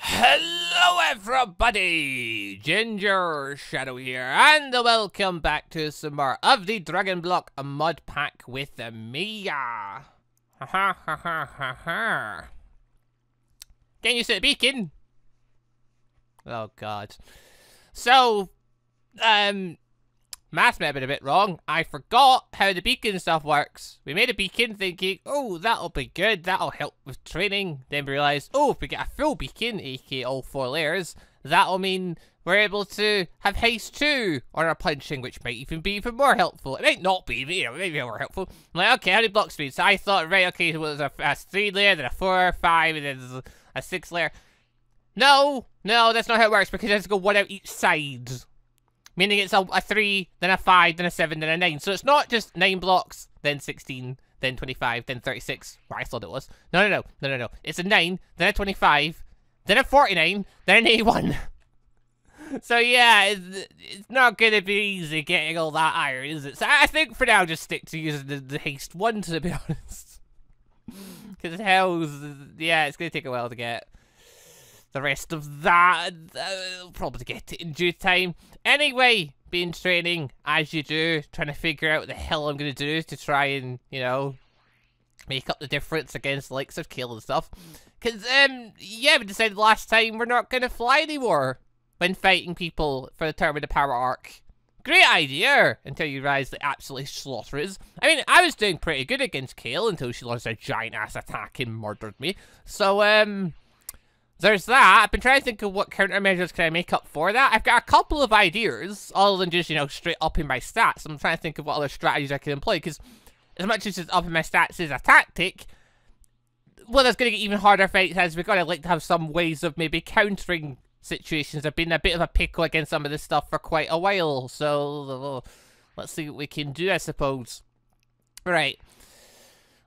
Hello everybody! Gingershadow here, and welcome back to some more of the Dragon Block mod pack with Mia. Ha ha ha ha ha ha. Can you see the beacon? Oh god. So, um, math may have been a bit wrong. I forgot how the beacon stuff works. We made a beacon thinking, oh, that'll be good, that'll help with training. Then we realised, oh, if we get a full beacon, aka all four layers, that'll mean we're able to have haste too on our punching, which might even be even more helpful. It might not be, but you know, maybe more helpful. I'm like, okay, how many block speed? So I thought, right, okay, so it was a, a 3 layer, then a 4, 5, and then a 6 layer. No, no, that's not how it works, because it has to go one out each side. Meaning it's a, a 3, then a 5, then a 7, then a 9. So it's not just 9 blocks, then 16, then 25, then 36. Well, I thought it was. No, no, no, no, no, no. It's a 9, then a 25, then a 49, then an 81. so yeah, it's, it's not going to be easy getting all that iron, is it? So I think for now, just stick to using the, the haste 1, to be honest. Because hell's, yeah, it's going to take a while to get the rest of that. Uh, probably get it in due time. Anyway, been training as you do, trying to figure out what the hell I'm going to do to try and, you know, make up the difference against the likes of Kale and stuff. Because, um, yeah, we decided last time we're not going to fly anymore when fighting people for the Tournament of the Power arc. Great idea until you realize the absolutely slaughter is. I mean, I was doing pretty good against Kale until she launched a giant ass attack and murdered me. So, um, there's that. I've been trying to think of what countermeasures can I make up for that. I've got a couple of ideas, other than just, you know, straight upping my stats. I'm trying to think of what other strategies I can employ, because as much as just upping my stats is a tactic, well, that's going to get even harder fights as we're going to like to have some ways of maybe countering situations. I've been a bit of a pickle against some of this stuff for quite a while, so let's see what we can do, I suppose. Right.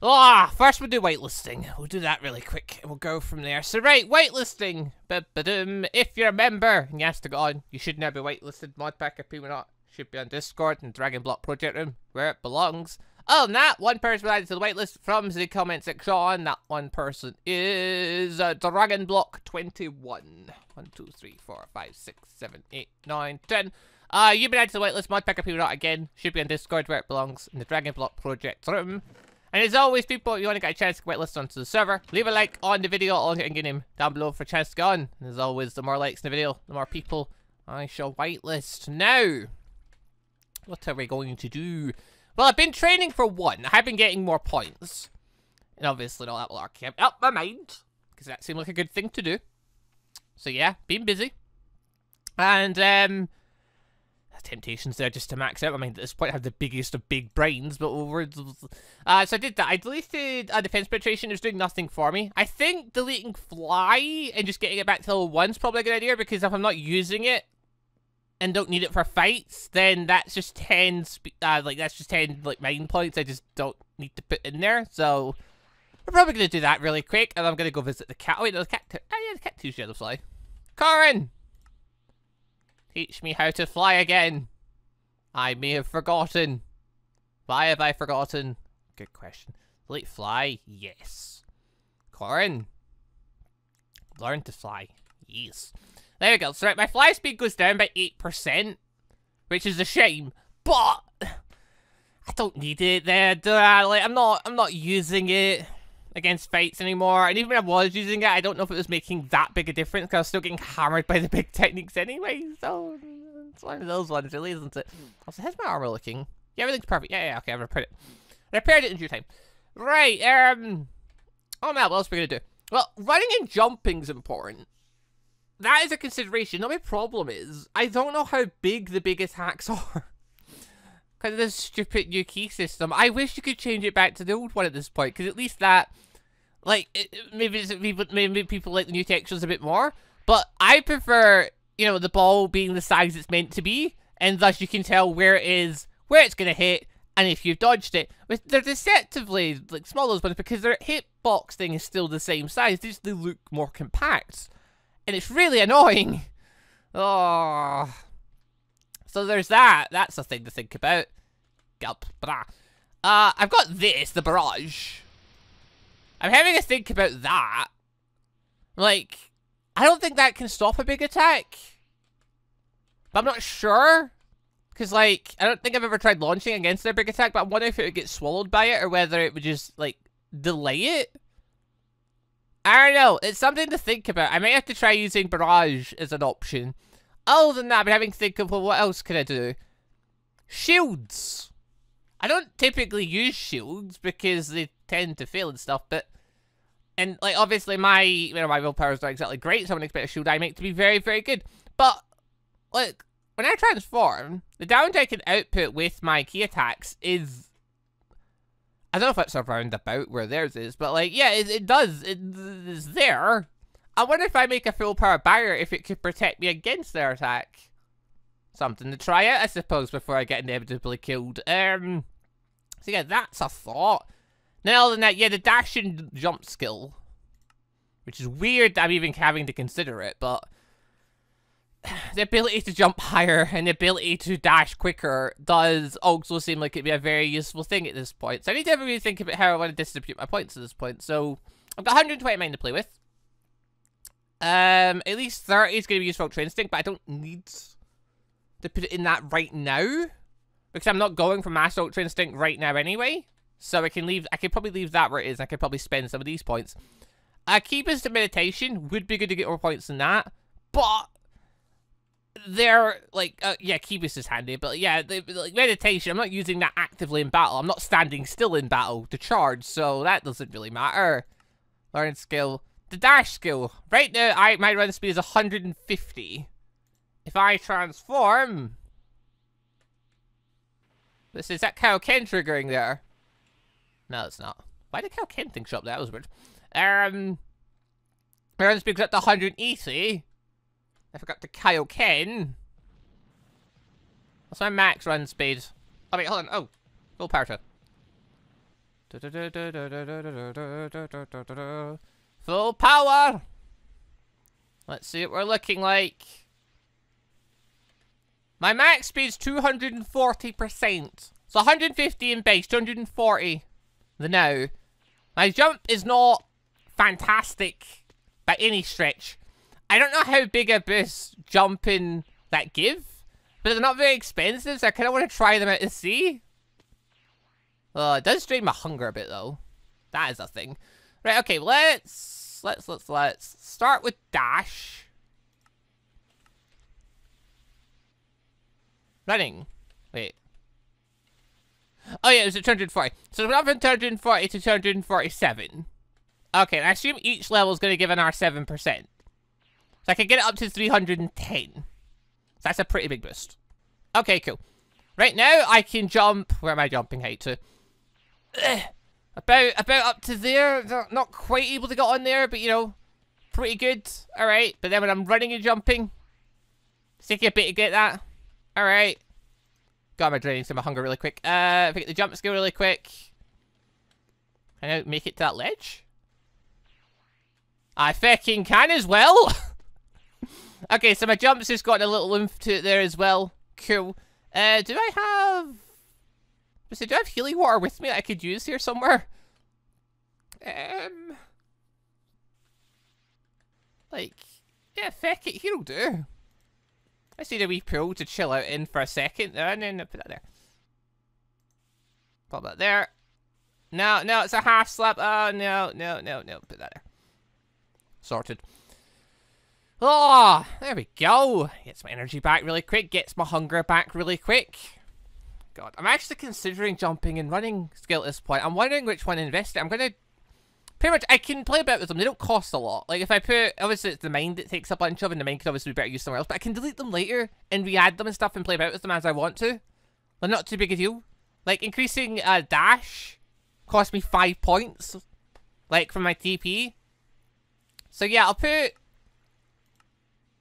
Ah, first we'll do whitelisting. We'll do that really quick, and we'll go from there. So, right, whitelisting. Ba -ba. If you're a member, and you have to go on, you should now be whitelisted. Modpack, if you're not, should be on Discord and Dragon Block Project Room, where it belongs. Oh, that one person added to the whitelist from the comment section. That one person is uh, Dragon Block 21. 1, 2, 3, 4, 5, 6, 7, 8, 9, 10. Uh, you've been added to the whitelist. Modpack, if you're not, again, should be on Discord, where it belongs, in the Dragon Block Project Room. And as always, people, if you want to get a chance to get listed onto the server, leave a like on the video or get a name down below for a chance to go on. And as always, the more likes in the video, the more people I shall whitelist. Now, what are we going to do? Well, I've been training for one. I have been getting more points. And obviously, not that will keep up my mind. Because that seemed like a good thing to do. So yeah, been busy. And, um, temptations there just to max out. I mean, at this point, I have the biggest of big brains, but. Uh, so I did that. I deleted uh, defense penetration. It was doing nothing for me. I think deleting fly and just getting it back to level 1 is probably a good idea, because if I'm not using it and don't need it for fights, then that's just 10, uh, like, that's just 10, like, main points I just don't need to put in there, so... We're probably going to do that really quick, and I'm going to go visit the cat. Oh, wait, no, the cat... Oh, yeah, the cat too shadow fly. Korin! Teach me how to fly again. I may have forgotten. Why have I forgotten? Good question. Delete fly? Yes. Korin. Learn to fly. Yes. There we go. So right, my fly speed goes down by 8%, which is a shame, but I don't need it there, do I? Like, I'm not, I'm not using it against fights anymore. And even when I was using it, I don't know if it was making that big a difference because I was still getting hammered by the big techniques anyway. So it's one of those ones, really, isn't it? Also, how's my armor looking? Yeah, everything's perfect. Yeah, yeah, okay, I've repaired it. I repaired it in due time. Right, um... Oh, man, what else are we going to do? Well, running and jumping is important. That is a consideration. Now, my problem is, I don't know how big the biggest hacks are. Because of this stupid new ki system. I wish you could change it back to the old one at this point, because at least that, like, it, maybe people, maybe people like the new textures a bit more, but I prefer, you know, the ball being the size it's meant to be, and thus you can tell where it is, where it's going to hit, and if you've dodged it. They're deceptively, like, small those ones, because their hitbox thing is still the same size, they just they look more compact. And it's really annoying. Oh... So there's that. That's a thing to think about. Gulp. Blah. Uh, I've got this, the barrage. I'm having a think about that. Like, I don't think that can stop a big attack. But I'm not sure. Because, like, I don't think I've ever tried launching against their big attack, but I'm wondering if it would get swallowed by it or whether it would just, like, delay it. I don't know. It's something to think about. I may have to try using Barrage as an option. Other than that, I've been having to think of, well, what else can I do? Shields. I don't typically use shields because they tend to fail and stuff, but... And, like, obviously my, you know, my willpower is not exactly great, so I would expect a shield I make to be very, very good. But, like, when I transform, the damage I can output with my ki attacks is... I don't know if it's around about where theirs is, but, like, yeah, it, it does. It is there. I wonder if I make a full power barrier, if it could protect me against their attack. Something to try out, I suppose, before I get inevitably killed. Um, so yeah, that's a thought. Now, other than that, yeah, the dash and jump skill. Which is weird I'm even having to consider it, but... The ability to jump higher and the ability to dash quicker does also seem like it'd be a very useful thing at this point. So I need to really think about how I want to distribute my points at this point. So, I've got 120 mine to play with. Um, at least 30 is going to be used for Ultra Instinct, but I don't need to put it in that right now. Because I'm not going for Mass Ultra Instinct right now anyway. So I can leave, I could probably leave that where it is. I could probably spend some of these points. Uh, Keepers to Meditation would be good to get more points than that. But, they're, like, uh, yeah, Keepers is handy. But yeah, the, like, Meditation, I'm not using that actively in battle. I'm not standing still in battle to charge. So that doesn't really matter. Learning skill. The dash skill. Right now, I my run speed is 150. If I transform... This is that Kaioken triggering there. No, it's not. Why did Kaioken Ken think there? That was weird. Um, my run speed is up to 180. I forgot the Kaioken. What's my max run speed? Oh wait, hold on. Oh, full power to. Full power! Let's see what we're looking like. My max speed's 240%. So 150 in base, 240 the now. My jump is not fantastic by any stretch. I don't know how big a boost jumping that give, but they're not very expensive, so I kind of want to try them out to see. Oh, it does drain my hunger a bit, though. That is a thing. Right, okay, let's, let's, let's, let's start with dash. Running. Wait. Oh yeah, it was at 240. So we went from 240 to 247. Okay, I assume each level is going to give an R7%. So I can get it up to 310. So that's a pretty big boost. Okay, cool. Right now, I can jump... Where am I jumping height to? About, about up to there. Not quite able to get on there, but, you know, pretty good. Alright, but then when I'm running and jumping, it's taking a bit to get that. Alright. Got my draining some of hunger really quick. Uh, if I get the jump skill really quick. Can I make it to that ledge? I fucking can as well. okay, so my jump's just got a little oomph to it there as well. Cool. Uh, do I have... So do I have healing water with me I could use here somewhere? Um... Like, yeah, feck it, here'll do. I need a wee pool to chill out in for a second. And then put that there. Put that there. No, no, it's a half slab. Oh, no, no, no, no. Put that there. Sorted. Oh, there we go. Gets my energy back really quick. Gets my hunger back really quick. God, I'm actually considering jumping and running skill at this point. I'm wondering which one to invest in. I'm going to... Pretty much, I can play about with them. They don't cost a lot. Like, if I put... Obviously, it's the mind that takes a bunch of, and the mind could obviously be better used somewhere else. But I can delete them later and re-add them and stuff and play about with them as I want to. They're not too big a deal. Like, increasing uh, dash cost me five points. Like, from my TP. So, yeah, I'll put...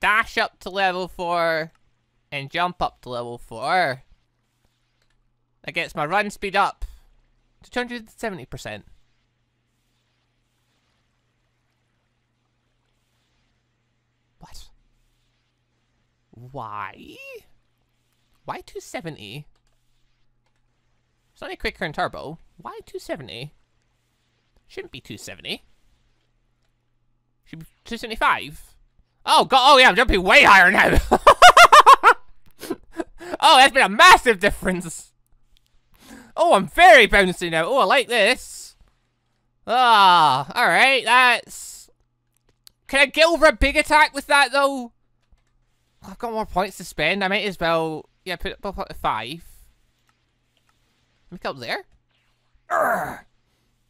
Dash up to level 4 and jump up to level 4. That gets my run speed up to 270%. What? Why? Why 270? It's only quicker in turbo. Why 270? Shouldn't be 270. Should be 275. Oh, God. Oh, yeah, I'm jumping way higher now. oh, that's been a massive difference. Oh, I'm very bouncy now. Oh, I like this. Ah, alright, that's... Can I get over a big attack with that, though? I've got more points to spend. I might as well... Yeah, put it up to five. Make up there. Urgh.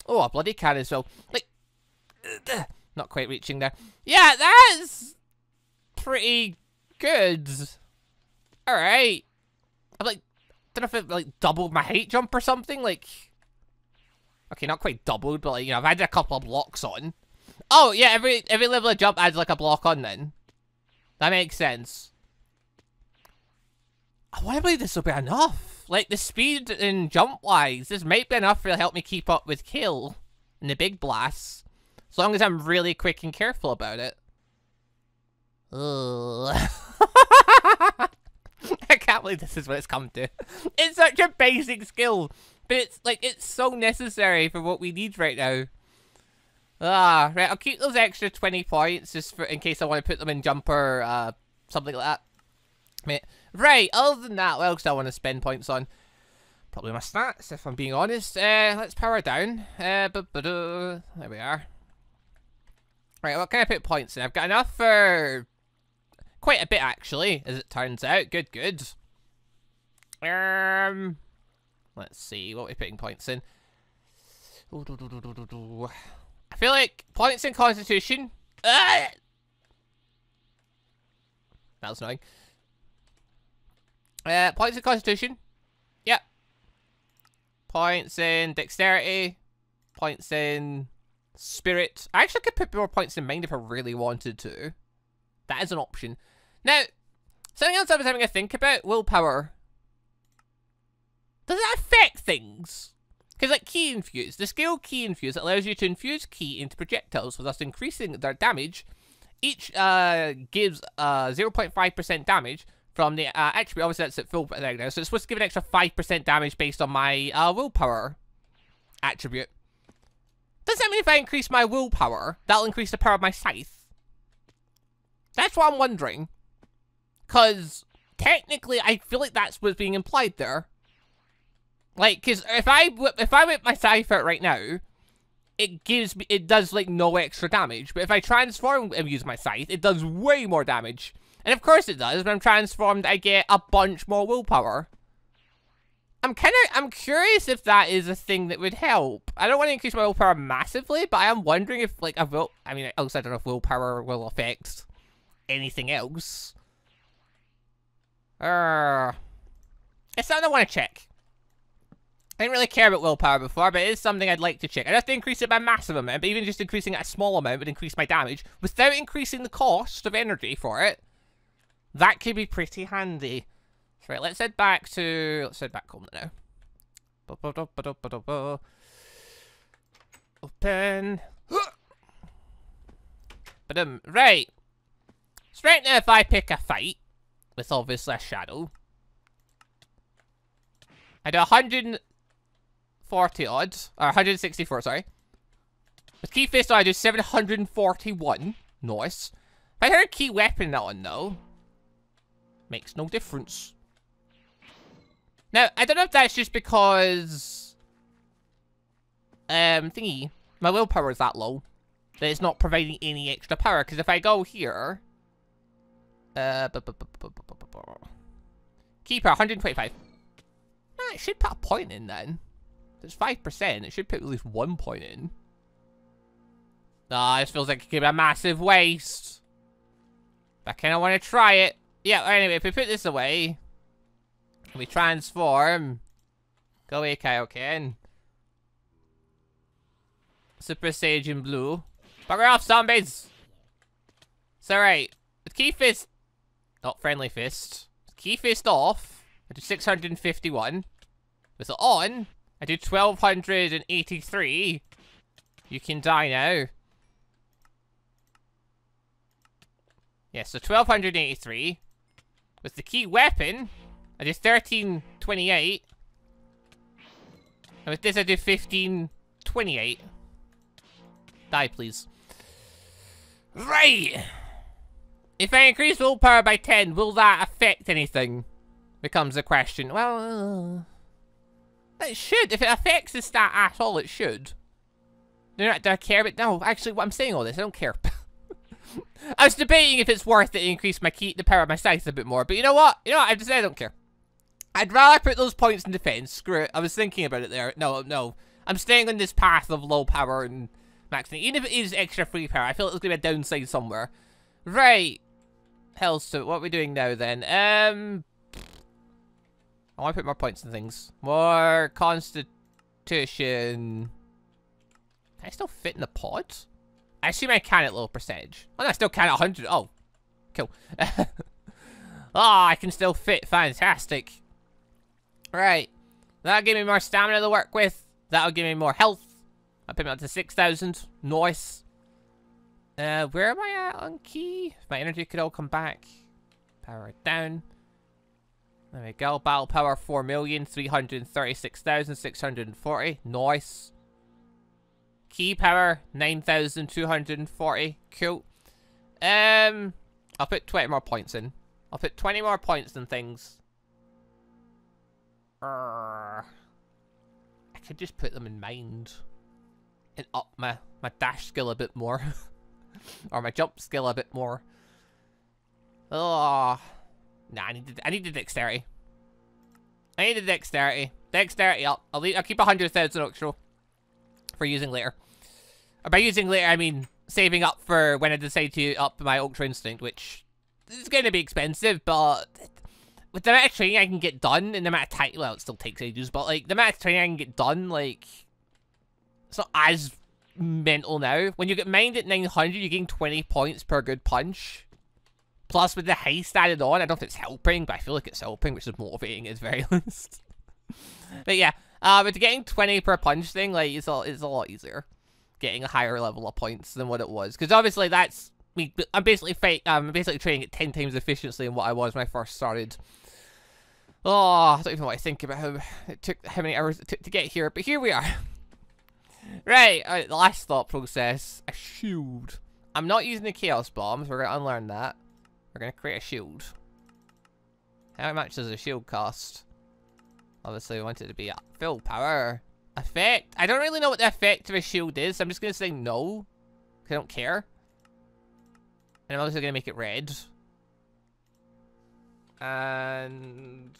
Oh, a bloody can as well. Like, not quite reaching there. Yeah, that's pretty good. All right. I'm like, don't know if it like doubled my height jump or something. Like, okay, not quite doubled, but like you know, I've added a couple of blocks on. Oh yeah, every every level of jump adds like a block on. Then that makes sense. I want to believe this will be enough. Like, the speed and jump-wise, this might be enough to help me keep up with Kale and the big blasts. As long as I'm really quick and careful about it. I can't believe this is what it's come to. It's such a basic skill, but it's like it's so necessary for what we need right now. Ah, right, I'll keep those extra 20 points just for in case I want to put them in jumper, uh, something like that. Right, other than that, what else do I want to spend points on? Probably my stats, if I'm being honest. Uh, let's power down. Uh. There we are. Right, what can I put points in? I've got enough for quite a bit, actually, as it turns out. Good, good. Um, let's see, what we're we putting points in? I feel like points in Constitution. Uh, that was annoying. Uh, points in Constitution. Yep. Points in Dexterity. Points in Spirit. I actually could put more points in Mind if I really wanted to. That is an option. Now, something else I was having a think about, willpower. Does that affect things? Because like Ki Infuse, the skill Ki Infuse allows you to infuse ki into projectiles, thus increasing their damage. Each uh, gives 0.5% uh, damage, from the uh, attribute. Obviously, that's at full there now. So it's supposed to give an extra 5% damage based on my uh, willpower attribute. Does that mean if I increase my willpower, that'll increase the power of my scythe? That's what I'm wondering. Because technically, I feel like that's what's being implied there. Like, because if I if I whip my scythe out right now, it gives me it does like no extra damage. But if I transform and use my scythe, it does way more damage. And of course it does. When I'm transformed, I get a bunch more willpower. I'm kind of, I'm curious if that is a thing that would help. I don't want to increase my willpower massively, but I am wondering if, like, a will, I mean, also I don't know if willpower will affect anything else. Uh, it's something I want to check. I didn't really care about willpower before, but it is something I'd like to check. I'd have to increase it by a massive amount, but even just increasing it a small amount would increase my damage without increasing the cost of energy for it. That could be pretty handy. Right, let's head back to... Let's head back home now. Open. But right. So right now, if I pick a fight with obviously a shadow, I do 140 odds, or 164, sorry. With Ki Fist, I do 741. Nice. If I had a Ki Weapon on, though, Makes no difference. Now, I don't know if that's just because... Um, thingy, my willpower is that low. That it's not providing any extra power. Because if I go here... Keeper, 125. Nah, it should put a point in then. It's 5%. It should put at least one point in. Ah, this feels like it could be a massive waste. But I kind of want to try it. Yeah, anyway, if we put this away, we transform, go away Kaioken, Super Saiyan Blue, bugger off zombies! It's alright, with Ki Fist, not Friendly Fist, Ki Fist off, I do 651, with it on, I do 1283, you can die now. Yeah, so 1283. With the Ki weapon, I do 1328. And with this, I do 1528. Die, please. Right! If I increase willpower by 10, will that affect anything? Becomes the question. Well, uh, it should. If it affects the stat at all, it should. Do I, do I care? But no, actually, what I'm saying all this, I don't care. I was debating if it's worth it to increase my key, the power of my scythe a bit more. But you know what? You know what? I decided I don't care. I'd rather put those points in defense. Screw it. I was thinking about it there. No, no. I'm staying on this path of low power and maxing. Even if it is extra free power, I feel like there's going to be a downside somewhere. Right. Hell, so what are we doing now then? Um, I want to put more points in things. More constitution. Can I still fit in the pod? I assume I can at low percentage. Oh, no, I still can at 100. Oh, cool. oh, I can still fit. Fantastic. Right. That'll give me more stamina to work with. That'll give me more health. I'll put me up to 6,000. Nice. Uh, where am I at on ki? My energy could all come back. Power down. There we go. Battle power 4,336,640. Nice. Ki power 9,240. Cool. Um, I'll put 20 more points in. I'll put 20 more points in things. I could just put them in mind. And up my, my dash skill a bit more. or my jump skill a bit more. Oh. Nah, I need the, I need the dexterity. I need the dexterity. Dexterity up. I'll, leave, I'll keep 100,000 extra for using later. Or by using later, I mean saving up for when I decide to up my Ultra Instinct, which is going to be expensive, but with the amount of training I can get done and the amount of time, well, it still takes ages, but like the amount of training I can get done, like, it's not as mental now. When you get mined at 900, you're getting 20 points per good punch. Plus, with the heist added on, I don't know if it's helping, but I feel like it's helping, which is motivating at the very least. but yeah, uh, but getting 20 per punch thing, like, it's a, it's a lot easier. Getting a higher level of points than what it was. Because obviously that's, me, I'm basically fake, I'm basically training at 10 times efficiency than what I was when I first started. Oh, I don't even know what I think about how it took, how many hours it took to get here, but here we are. Right, the last thought process, a shield. I'm not using the chaos bombs, we're going to unlearn that. We're going to create a shield. How much does a shield cost? Obviously, we want it to be full power. Effect? I don't really know what the effect of a shield is, so I'm just going to say no. Because I don't care. And I'm also going to make it red. And...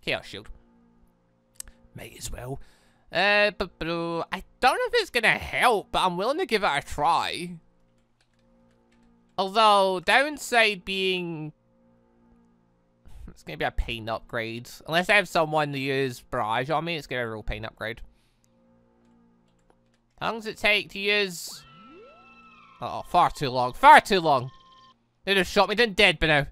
Chaos shield. May as well. Uh, but, but uh, I don't know if it's to help, but I'm willing to give it a try. Although, downside being... It's to be a pain upgrade. Unless I have someone to use Barrage on me, it's to be a real pain upgrade. How long does it take to use... oh, far too long. Far too long. They'd have shot me then dead by now.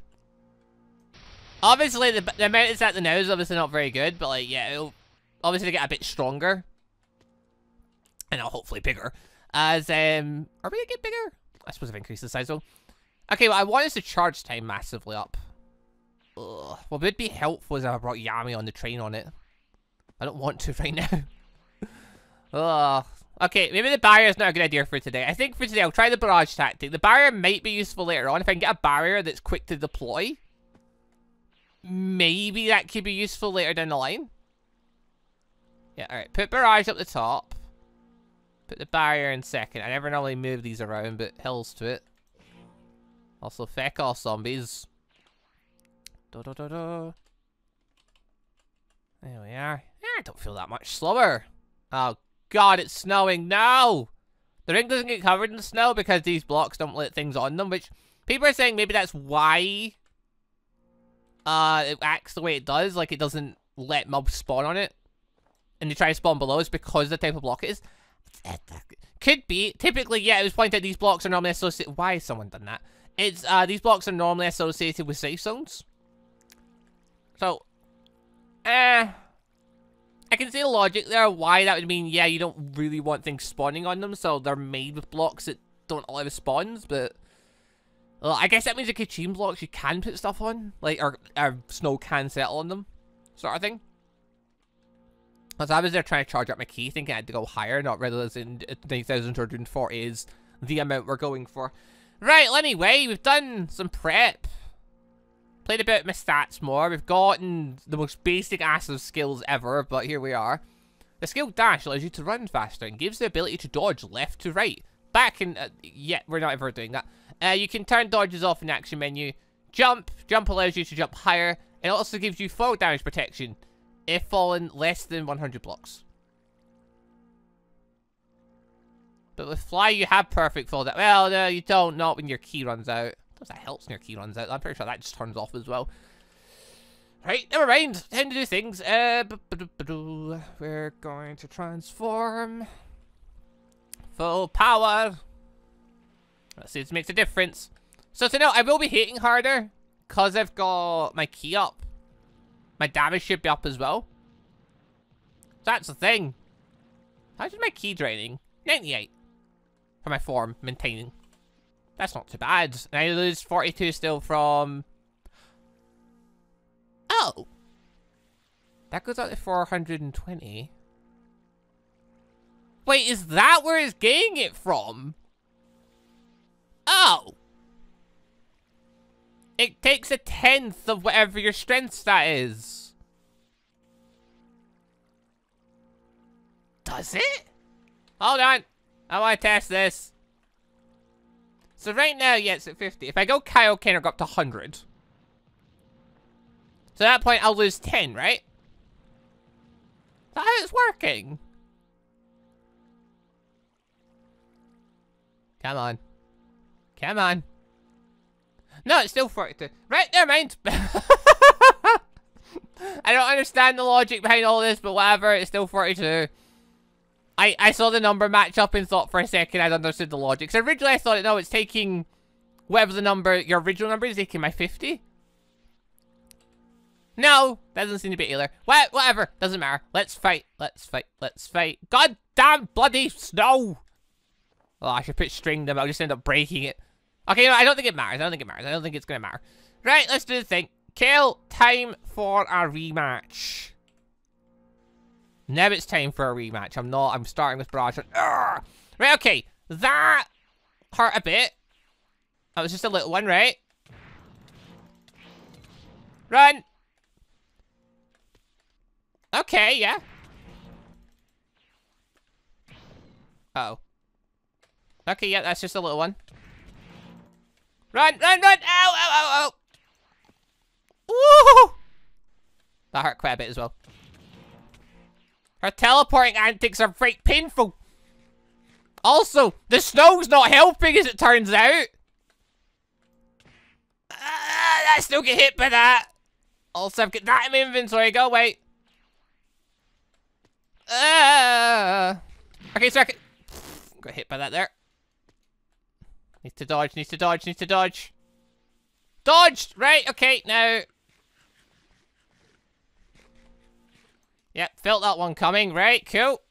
Obviously, the, the amount it's at the now is obviously not very good, but like, yeah, it'll obviously to get a bit stronger. And hopefully bigger. As, um, are we gonna get bigger? I suppose I've increased the size though. Okay, well, I want us to charge time massively up. Ugh. What would be helpful is if I brought Yami on the train on it. I don't want to right now. Ugh. Okay, maybe the barrier is not a good idea for today. I think for today, I'll try the barrage tactic. The barrier might be useful later on. If I can get a barrier that's quick to deploy, maybe that could be useful later down the line. Yeah, alright. Put barrage up the top. Put the barrier in second. I never normally move these around, but hells to it. Also, feck off zombies. There we are. I don't feel that much slower. Oh god, it's snowing. No! The ring doesn't get covered in snow because these blocks don't let things on them, which people are saying maybe that's why uh, it acts the way it does. Like, it doesn't let mobs spawn on it. And they try to spawn below. is because the type of block it is. Could be. Typically, yeah, it was pointed out these blocks are normally associated... Why has someone done that? It's, uh, these blocks are normally associated with safe zones. So, eh... I can see the logic there, why that would mean, yeah, you don't really want things spawning on them, so they're made with blocks that don't allow spawns, but... Well, I guess that means the Katchin blocks you can put stuff on, like, or, or snow can settle on them, sort of thing. As I was there trying to charge up my ki, thinking I had to go higher, not realizing 9,240 is the amount we're going for. Right, well, anyway, we've done some prep. Played a bit of my stats more. We've gotten the most basic ass of skills ever, but here we are. The skill dash allows you to run faster and gives the ability to dodge left to right. Back in... Uh, yeah, we're not ever doing that. Uh, you can turn dodges off in action menu. Jump. Jump allows you to jump higher. It also gives you fall damage protection if fallen less than 100 blocks. But with fly, you have perfect fall damage. Well, no, you don't. Not when your ki runs out. Does that helps when your ki runs out? I'm pretty sure that just turns off as well. Right, never mind. Time to do things. Uh, we're going to transform. Full power. Let's see if this makes a difference. So to know, I will be hitting harder because I've got my ki up. My damage should be up as well. That's the thing. How did my ki draining? 98 for my form maintaining. That's not too bad. And I lose 42 still from... Oh! That goes up to 420. Wait, is that where it's getting it from? Oh! It takes a tenth of whatever your strength stat is. Does it? Hold on. I want to test this. So right now, yeah, it's at 50. If I go Kaioken, I'll go up to 100. So at that point, I'll lose 10, right? Is that it's working? Come on. Come on. No, it's still 42. Right, never mind. I don't understand the logic behind all this, but whatever, it's still 42. I, I saw the number match up and thought for a second I'd understood the logic. So originally I thought, no, it's taking whatever the number, your original number is taking my 50. No, that doesn't seem to be either. What, whatever, doesn't matter. Let's fight, let's fight, let's fight. God damn bloody snow! Oh, I should put string them, I'll just end up breaking it. Okay, no, I don't think it matters, I don't think it matters, I don't think it's gonna matter. Right, let's do the thing. Kale, time for a rematch. Now it's time for a rematch. I'm not, I'm starting with Barrage. Right, okay. That hurt a bit. That was just a little one, right? Run! Okay, yeah. Uh oh. Okay, yeah, that's just a little one. Run, run, run! Ow, ow, ow, ow! Woo! That hurt quite a bit as well. Her teleporting antics are very painful. Also, the snow's not helping as it turns out. Uh, I still get hit by that. Also, I've got that in my inventory. Go away. Uh, okay, so I can... Got hit by that there. Needs to dodge, needs to dodge, needs to dodge. Dodged! Right, okay, now... Yep, felt that one coming. Right, cool.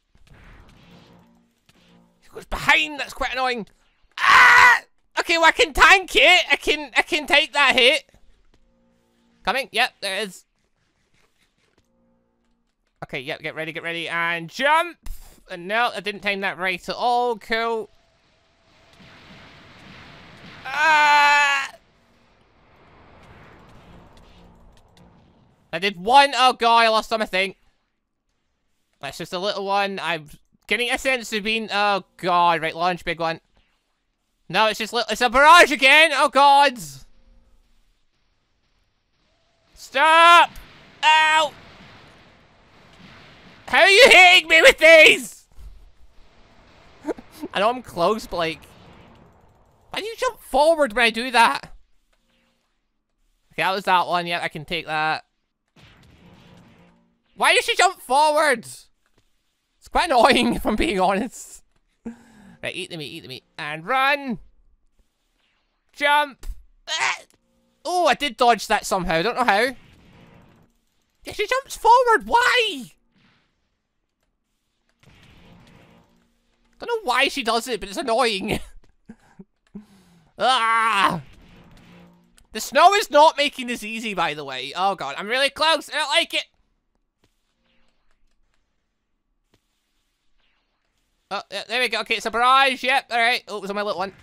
He goes behind. That's quite annoying. Ah! Okay, well, I can tank it. I can, I can take that hit. Coming. Yep, there it is. Okay, yep, get ready, get ready, and jump! And no, I didn't time that right at all. Cool. Ah! I did one. Oh god, I lost on thing. That's just a little one. I'm getting a sense of being... Oh, God. Right, launch, big one. No, it's just. It's a barrage again! Oh, God! Stop! Ow! How are you hitting me with these? I know I'm close, but like... Why do you jump forward when I do that? Okay, that was that one. Yeah, I can take that. Why did she jump forward? It's quite annoying, if I'm being honest. Right, eat the meat, eat the meat. And run! Jump! Oh, I did dodge that somehow. I Don't know how. Yeah, she jumps forward. Why? Don't know why she does it, but it's annoying. ah! The snow is not making this easy, by the way. Oh, God. I'm really close. I don't like it. Oh, yeah, there we go. Okay, barrage. Yep, all right. Oh, it was on my little one.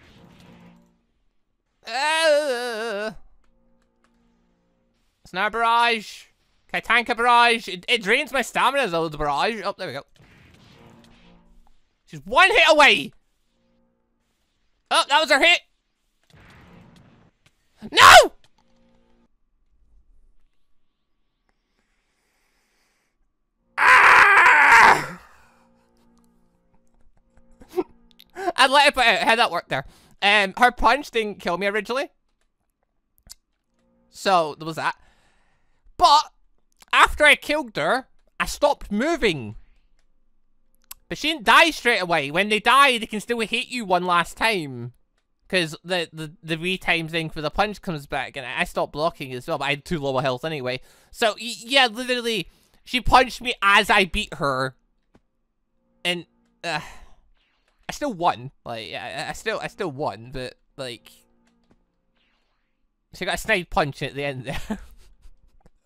Uh, it's a barrage. Okay, tank a barrage? It, it drains my stamina though, the barrage. Oh, there we go. She's one hit away. Oh, that was her hit. No! I'd let it put out. How that worked there. Um, her punch didn't kill me originally. So, there was that. But, after I killed her, I stopped moving. But she didn't die straight away. When they die, they can still hit you one last time. Because the, the, the retime thing for the punch comes back, and I stopped blocking as well, but I had too low a health anyway. So, yeah, literally, she punched me as I beat her. And, uh, I still won. Like, yeah, I still, I still won, but, like, she got a snide punch at the end there.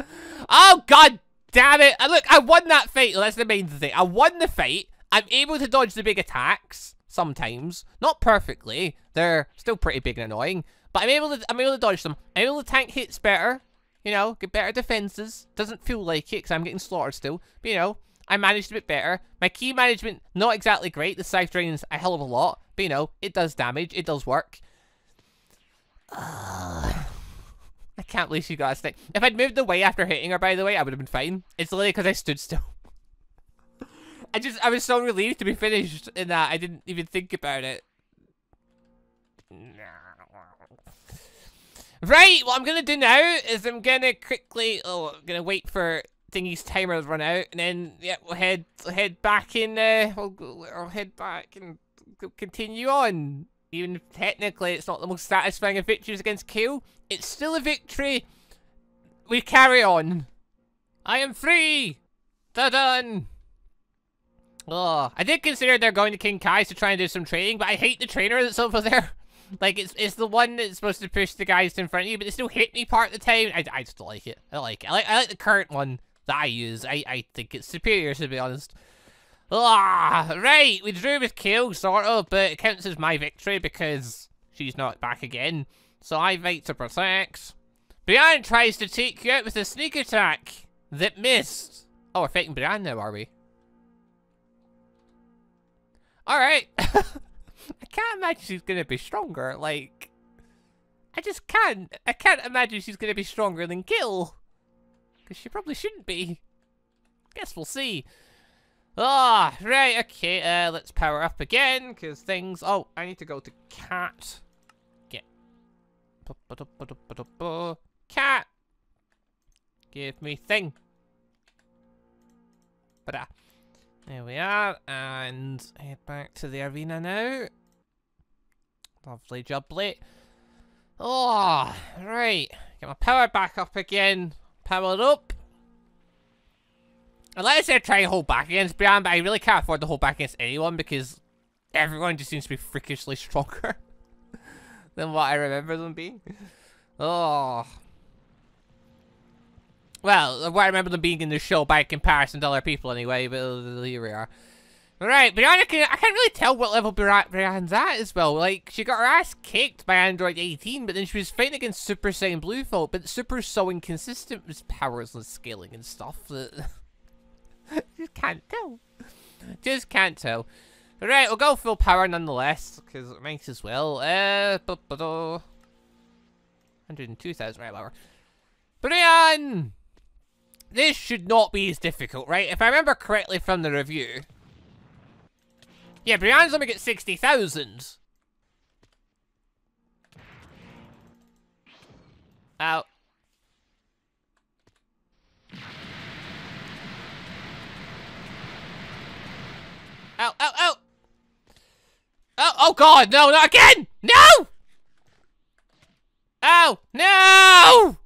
oh, god damn it. Look, I won that fight. That's the main thing. I won the fight. I'm able to dodge the big attacks sometimes. Not perfectly. They're still pretty big and annoying. But I'm able to I'm able to dodge them. I'm able to tank hits better. You know, get better defenses. Doesn't feel like it because I'm getting slaughtered still. But you know, I managed a bit better. My ki management, not exactly great. The scythe drains a hell of a lot. But you know, it does damage. It does work. Uh, I can't believe she got a stick. If I'd moved away after hitting her, by the way, I would have been fine. It's literally because I stood still. I just, I was so relieved to be finished in that I didn't even think about it. Right, what I'm gonna do now is I'm gonna quickly, oh, I'm gonna wait for Thingy's timer to run out, and then, yeah, we'll head, head back in, uh, we'll, we'll head back and continue on. Even technically it's not the most satisfying of victories against Kale, it's still a victory. We carry on. I am free! Da-done! Oh, I did consider they're going to King Kai's to try and do some training, but I hate the trainer that's over there. Like, it's it's the one that's supposed to push the guys in front of you, but they still hit me part of the time. I, I just like it. I like it. I like, I like the current one I use. I, I think it's superior, to be honest. Ah, right. We drew with Kale, sort of, but it counts as my victory because she's not back again. So I fight to protect. Brianne tries to take you out with a sneak attack that missed. Oh, we're fighting Brianne now, are we? Alright. I can't imagine she's gonna be stronger. Like, I just can't. I can't imagine she's gonna be stronger than Gil. Because she probably shouldn't be. Guess we'll see. Ah, oh, right, okay, uh, let's power up again, because things... Oh, I need to go to cat. Get... Cat! Give me thing. Ba-da. There we are, and head back to the arena now. Lovely jubbly. Oh, right. Get my power back up again. Powered up. I said, try and hold back against Brianne, but I really can't afford to hold back against anyone because everyone just seems to be freakishly stronger than what I remember them being. Oh. Well, what I remember them being in the show by comparison to other people anyway, but here we are. Right, Brianna, can, I can't really tell what level Brianna's at as well. Like, she got her ass kicked by Android 18, but then she was fighting against Super Saiyan Blue Fault, but Super's so inconsistent with powers and scaling and stuff that... Just can't tell. Just can't tell. Right, we'll go full power nonetheless, because it makes as well. Uh, 102,000 right power. Brianne! This should not be as difficult, right? If I remember correctly from the review, yeah, Brianne's only get 60,000. Out. Ow, ow, ow! Oh, oh god, no, not again! No! Oh, no!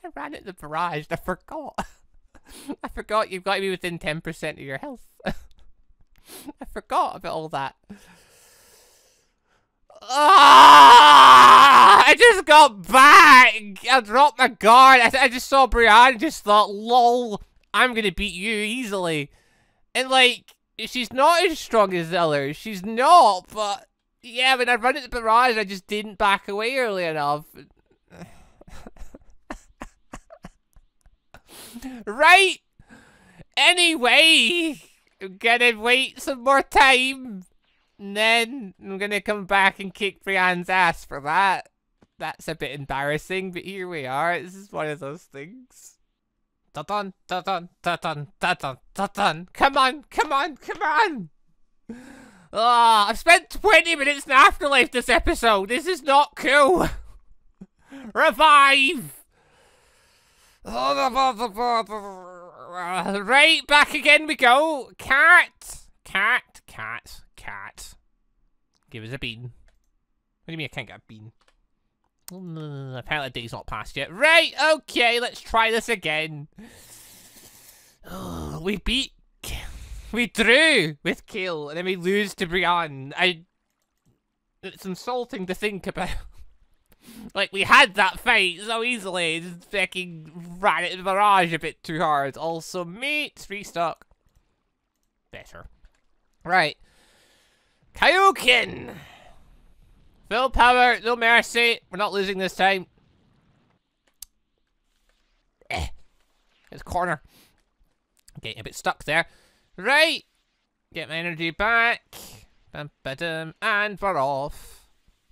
I ran at the barrage. I forgot. I forgot you've got to be within 10% of your health. I forgot about all that. Ah! I just got back. I dropped my guard. I, I just saw Brianne just thought, lol. I'm gonna beat you easily. And like, she's not as strong as the others. She's not, but yeah, when I run at the barrage, I just didn't back away early enough. right? Anyway, I'm gonna wait some more time. And then I'm gonna come back and kick Brianne's ass for that. That's a bit embarrassing, but here we are. This is one of those things. Da-dun, da-dun, da-dun, da-dun, da-dun. Come on, come on, come on! Ah, oh, I've spent 20 minutes in Afterlife this episode. This is not cool. Revive! Right, back again we go. Cat! Cat, cat, cat. Give us a bean. What do you mean I can't get a bean? Mm, apparently day's not passed yet. Right, okay, let's try this again. We beat... We drew with Kill, and then we lose to Brianne. I... It's insulting to think about. Like, we had that fight so easily, just fucking ran it in the barrage a bit too hard. Also, mate, restock. Better. Right. Kaioken! Full power, no mercy. We're not losing this time. Eh. It's corner. Getting a bit stuck there. Right. Get my energy back. Bum, ba-dum, and we're off.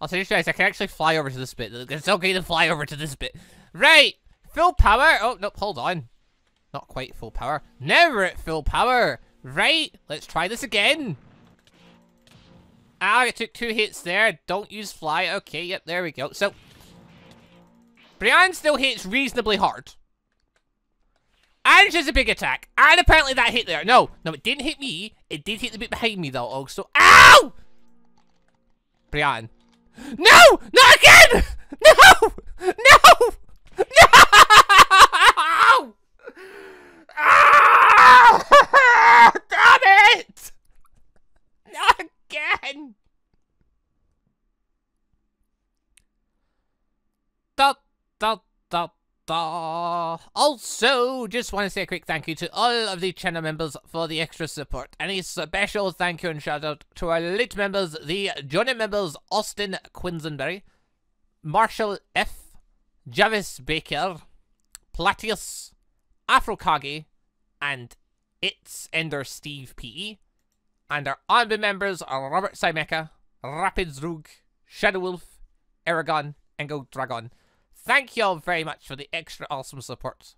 Also, just realized I can actually fly over to this bit. It's okay to fly over to this bit. Right. Full power. Oh, nope, hold on. Not quite full power. Never at full power. Right. Let's try this again. Ah, I took two hits there. Don't use fly. Okay, yep, there we go. So, Brianne still hits reasonably hard. And has a big attack. And apparently that hit there. No, no, it didn't hit me. It did hit the bit behind me, though, also. Ow! Brianne. No! Not again! No! No! No! Ah! Damn it! Not again! Da, da, da. Also, just want to say a quick thank you to all of the channel members for the extra support. Any special thank you and shout out to our late members, the Jonin members Austin Quinsonberry, Marshall F, Javis Baker, Platius, Afrokage, and It's Ender Steve PE. And our honorable members are Robert Scimeca, Rapids Rogue, Shadow Wolf, Eragon, and Gold Dragon. Thank you all very much for the extra awesome support.